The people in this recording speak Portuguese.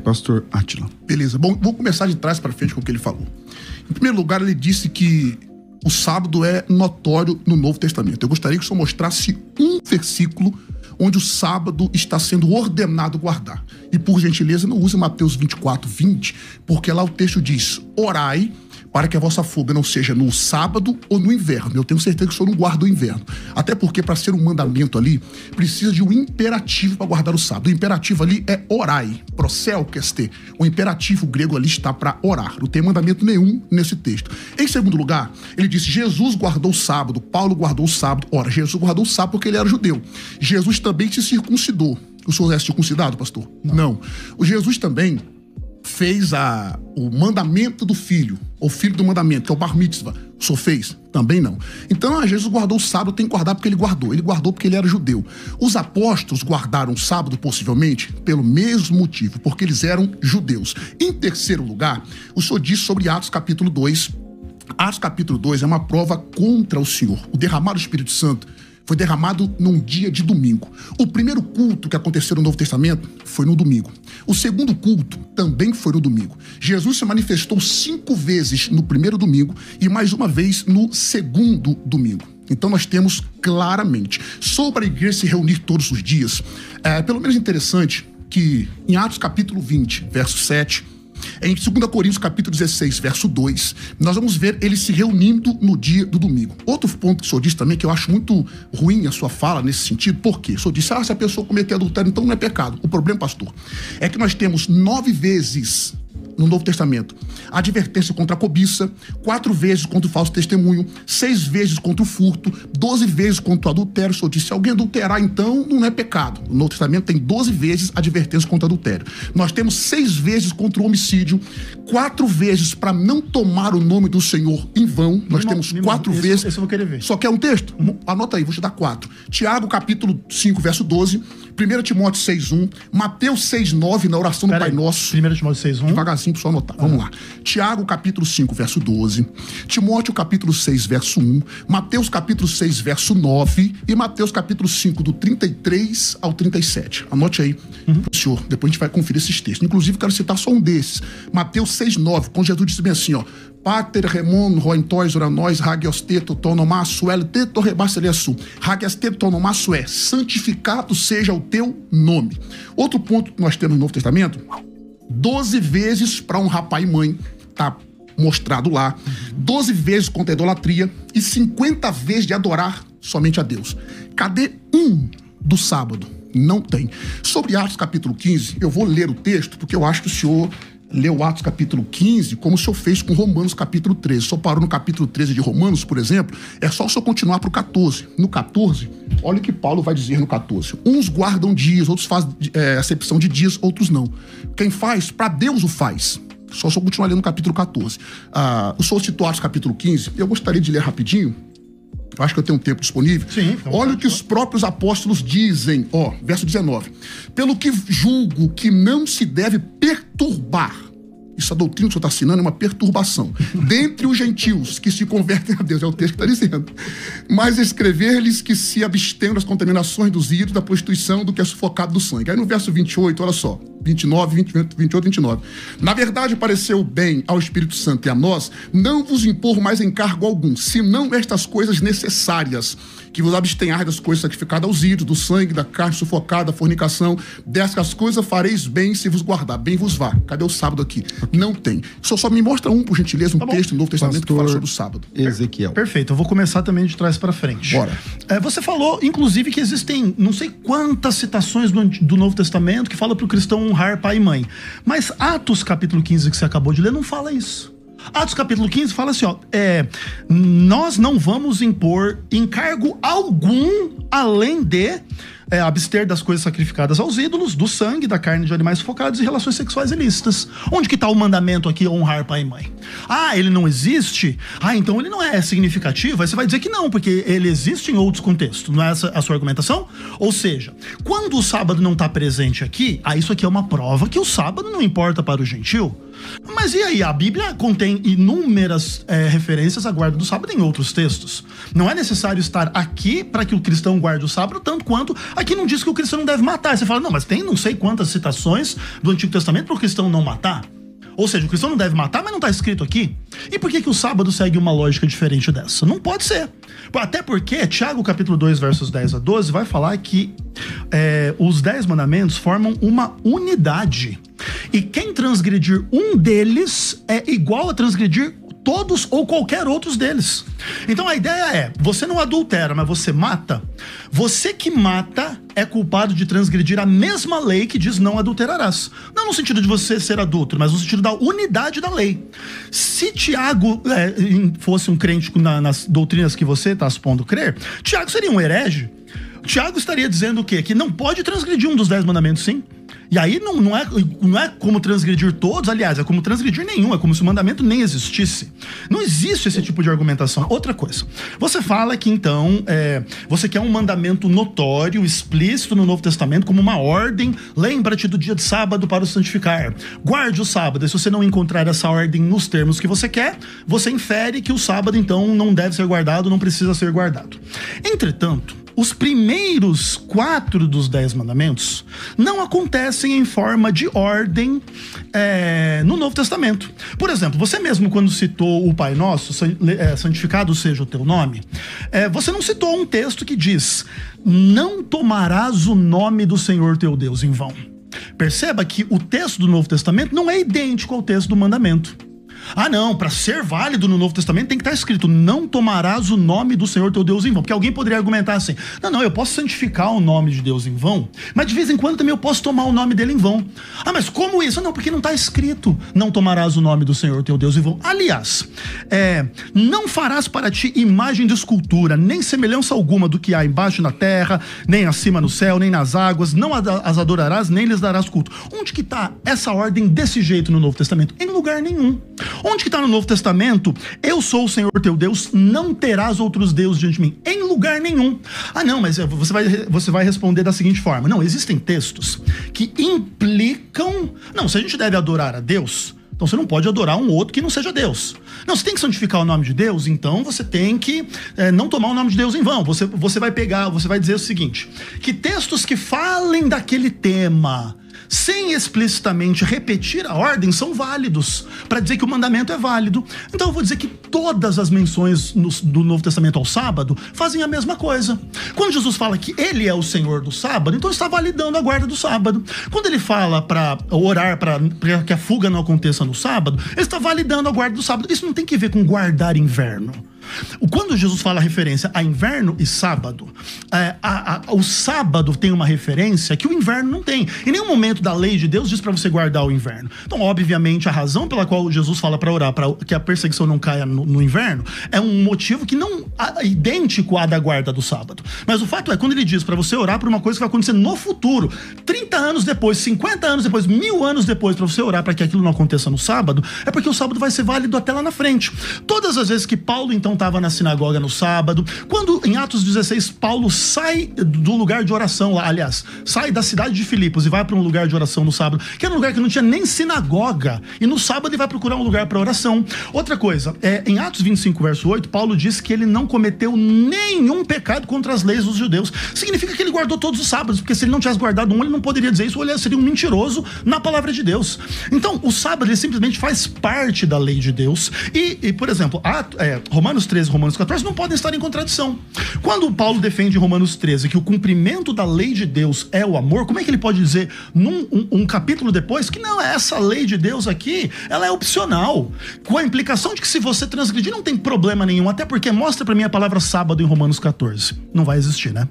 pastor Atila. Beleza. Bom, vou começar de trás para frente com o que ele falou. Em primeiro lugar, ele disse que o sábado é notório no Novo Testamento. Eu gostaria que o senhor mostrasse um versículo onde o sábado está sendo ordenado guardar. E por gentileza, não use Mateus 24, 20, porque lá o texto diz: orai para que a vossa fuga não seja no sábado ou no inverno. Eu tenho certeza que o senhor não guarda o inverno. Até porque, para ser um mandamento ali, precisa de um imperativo para guardar o sábado. O imperativo ali é orai, proselkeste. O imperativo grego ali está para orar. Não tem mandamento nenhum nesse texto. Em segundo lugar, ele disse: Jesus guardou o sábado, Paulo guardou o sábado. Ora, Jesus guardou o sábado porque ele era judeu. Jesus também se circuncidou. O senhor é circuncidado, pastor? Não. não. O Jesus também fez a, o mandamento do filho, o filho do mandamento, que é o bar mitzvah. Senhor fez? Também não. Então, ah, Jesus guardou o sábado, tem que guardar porque ele guardou. Ele guardou porque ele era judeu. Os apóstolos guardaram o sábado, possivelmente, pelo mesmo motivo, porque eles eram judeus. Em terceiro lugar, o senhor diz sobre Atos capítulo 2. Atos capítulo 2 é uma prova contra o Senhor. O derramar do Espírito Santo foi derramado num dia de domingo. O primeiro culto que aconteceu no Novo Testamento foi no domingo. O segundo culto também foi no domingo. Jesus se manifestou cinco vezes no primeiro domingo e mais uma vez no segundo domingo. Então nós temos claramente sobre a igreja se reunir todos os dias. É pelo menos interessante que em Atos capítulo 20, verso 7, em 2 Coríntios capítulo 16, verso 2, nós vamos ver ele se reunindo no dia do domingo. Outro ponto que o senhor disse também, que eu acho muito ruim a sua fala nesse sentido, por quê? O senhor disse, ah, se a pessoa cometer adultério, então não é pecado. O problema, pastor, é que nós temos nove vezes no Novo Testamento. Advertência contra a cobiça, quatro vezes contra o falso testemunho, seis vezes contra o furto, doze vezes contra o adultério. Senhor disse, se alguém adulterar, então não é pecado. No Novo Testamento tem doze vezes advertência contra o adultério. Nós temos seis vezes contra o homicídio, quatro vezes para não tomar o nome do Senhor em vão. Nós me temos quatro vezes. Esse eu vou querer ver. Só quer um texto? Uhum. Anota aí, vou te dar quatro. Tiago, capítulo 5, verso 12. 1 Timóteo 6,1, Mateus 6,9, na oração do Pera Pai aí. Nosso. 1 Timóteo 6,1. Devagarzinho para só anotar. Vamos lá. Tiago, capítulo 5, verso 12. Timóteo, capítulo 6, verso 1. Mateus, capítulo 6, verso 9. E Mateus, capítulo 5, do 33 ao 37. Anote aí, uhum. senhor. Depois a gente vai conferir esses textos. Inclusive, quero citar só um desses. Mateus 6, 9, quando Jesus disse bem assim, ó. Pater remon roentois uranóis hagiosteto tonomasso el teto rebaseliasu. Hagiosteto tonomasso é santificado seja o teu nome. Outro ponto que nós temos no Novo Testamento, 12 vezes para honrar pai e mãe, tá mostrado lá. 12 vezes contra a idolatria e 50 vezes de adorar somente a Deus. Cadê um do sábado? Não tem. Sobre Atos capítulo 15, eu vou ler o texto porque eu acho que o senhor leu Atos capítulo 15, como o senhor fez com Romanos capítulo 13. O senhor parou no capítulo 13 de Romanos, por exemplo, é só o senhor continuar para o 14. No 14, olha o que Paulo vai dizer no 14. Uns guardam dias, outros fazem é, acepção de dias, outros não. Quem faz, para Deus o faz. Só o senhor continuar lendo no capítulo 14. Ah, o senhor citou Atos capítulo 15, eu gostaria de ler rapidinho, acho que eu tenho um tempo disponível. Sim. Então Olha o que os próprios apóstolos dizem, ó, verso 19. Pelo que julgo que não se deve perturbar. Isso a doutrina que o senhor está assinando é uma perturbação. Dentre os gentios que se convertem a Deus, é o texto que está dizendo. Mas escrever-lhes que se abstenham das contaminações dos ídolos, da prostituição, do que é sufocado do sangue. Aí no verso 28, olha só. 29, 20, 28, 29. Na verdade, pareceu bem ao Espírito Santo e a nós não vos impor mais encargo algum, senão estas coisas necessárias que vos abstenhar das coisas sacrificadas aos ídolos, do sangue, da carne sufocada, da fornicação. Dessas coisas fareis bem se vos guardar. Bem vos vá. Cadê o sábado aqui? Não tem. Só, só me mostra um, por gentileza, um tá texto no Novo Testamento Pastor que fala sobre o sábado. Ezequiel. Perfeito. Eu vou começar também de trás para frente. Bora. É, você falou, inclusive, que existem não sei quantas citações do, do Novo Testamento que fala para o cristão honrar pai e mãe. Mas Atos capítulo 15 que você acabou de ler não fala isso. Atos capítulo 15 fala assim, ó, é, nós não vamos impor encargo algum além de é, abster das coisas sacrificadas aos ídolos, do sangue, da carne de animais sufocados e relações sexuais ilícitas. Onde que está o mandamento aqui, honrar pai e mãe? Ah, ele não existe? Ah, então ele não é significativo? Aí você vai dizer que não, porque ele existe em outros contextos. Não é essa a sua argumentação? Ou seja, quando o sábado não está presente aqui, ah, isso aqui é uma prova que o sábado não importa para o gentil. Mas e aí? A Bíblia contém inúmeras é, referências à guarda do sábado em outros textos. Não é necessário estar aqui para que o cristão guarde o sábado, tanto quanto aqui não diz que o cristão não deve matar. Você fala, não, mas tem não sei quantas citações do Antigo Testamento para o cristão não matar. Ou seja, o cristão não deve matar, mas não está escrito aqui. E por que, que o sábado segue uma lógica diferente dessa? Não pode ser. Até porque Tiago capítulo 2, versos 10 a 12, vai falar que é, os dez mandamentos formam uma unidade. E quem transgredir um deles é igual a transgredir todos ou qualquer outros deles. Então a ideia é: você não adultera, mas você mata. Você que mata é culpado de transgredir a mesma lei que diz não adulterarás. Não no sentido de você ser adulto, mas no sentido da unidade da lei. Se Tiago é, fosse um crente na, nas doutrinas que você está supondo crer, Tiago seria um herege. Tiago estaria dizendo o quê? Que não pode transgredir um dos dez mandamentos, sim. E aí não, não, é, não é como transgredir todos, aliás, é como transgredir nenhum, é como se o mandamento nem existisse. Não existe esse tipo de argumentação. Outra coisa, você fala que então é, você quer um mandamento notório, explícito no Novo Testamento, como uma ordem, lembra-te do dia de sábado para o santificar. Guarde o sábado. E se você não encontrar essa ordem nos termos que você quer, você infere que o sábado então não deve ser guardado, não precisa ser guardado. Entretanto, os primeiros quatro dos dez mandamentos não acontecem em forma de ordem é, no Novo Testamento. Por exemplo, você mesmo, quando citou o Pai Nosso, é, santificado seja o teu nome, é, você não citou um texto que diz: Não tomarás o nome do Senhor teu Deus em vão. Perceba que o texto do Novo Testamento não é idêntico ao texto do mandamento. Ah, não, para ser válido no Novo Testamento tem que estar tá escrito: não tomarás o nome do Senhor teu Deus em vão. Porque alguém poderia argumentar assim: não, não, eu posso santificar o nome de Deus em vão, mas de vez em quando também eu posso tomar o nome dele em vão. Ah, mas como isso? Não, porque não está escrito: não tomarás o nome do Senhor teu Deus em vão. Aliás, é, não farás para ti imagem de escultura, nem semelhança alguma do que há embaixo na terra, nem acima no céu, nem nas águas, não as adorarás, nem lhes darás culto. Onde que está essa ordem desse jeito no Novo Testamento? Em lugar nenhum. Onde que está no Novo Testamento? Eu sou o Senhor teu Deus, não terás outros deuses diante de mim. Em lugar nenhum. Ah, não, mas você vai, você vai responder da seguinte forma: não, existem textos que implicam. Não, se a gente deve adorar a Deus. Então você não pode adorar um outro que não seja Deus. Não, você tem que santificar o nome de Deus, então você tem que é, não tomar o nome de Deus em vão. Você, você vai pegar, você vai dizer o seguinte: que textos que falem daquele tema sem explicitamente repetir a ordem, são válidos para dizer que o mandamento é válido. Então eu vou dizer que todas as menções no, do Novo Testamento ao sábado fazem a mesma coisa. Quando Jesus fala que ele é o Senhor do sábado, então está validando a guarda do sábado. Quando ele fala para orar para que a fuga não aconteça no sábado, ele está validando a guarda do sábado. Isso não tem que ver com guardar inverno. Quando Jesus fala referência a inverno e sábado, é, a, a, o sábado tem uma referência que o inverno não tem. Em nenhum momento da lei de Deus diz para você guardar o inverno. Então, obviamente, a razão pela qual Jesus fala para orar para que a perseguição não caia no, no, inverno é um motivo que não é idêntico à da guarda do sábado. Mas o fato é, quando ele diz para você orar por uma coisa que vai acontecer no futuro, 30 anos depois, 50 anos depois, mil anos depois, para você orar para que aquilo não aconteça no sábado, é porque o sábado vai ser válido até lá na frente. Todas as vezes que Paulo então estava na sinagoga no sábado. Quando em Atos 16 Paulo sai do lugar de oração lá, aliás, sai da cidade de Filipos e vai para um lugar de oração no sábado, que era um lugar que não tinha nem sinagoga, e no sábado ele vai procurar um lugar para oração. Outra coisa, é, em Atos 25 verso 8, Paulo diz que ele não cometeu nenhum pecado contra as leis dos judeus. Significa que ele guardou todos os sábados, porque se ele não tivesse guardado um, ele não poderia dizer isso, ou ele seria um mentiroso na palavra de Deus. Então, o sábado ele simplesmente faz parte da lei de Deus. E, e por exemplo, a, é, Romanos 13, Romanos 14 não podem estar em contradição. Quando Paulo defende em Romanos 13 que o cumprimento da lei de Deus é o amor, como é que ele pode dizer num um, um capítulo depois que não, essa lei de Deus aqui, ela é opcional, com a implicação de que se você transgredir não tem problema nenhum, até porque mostra para mim a palavra sábado em Romanos 14. Não vai existir, né?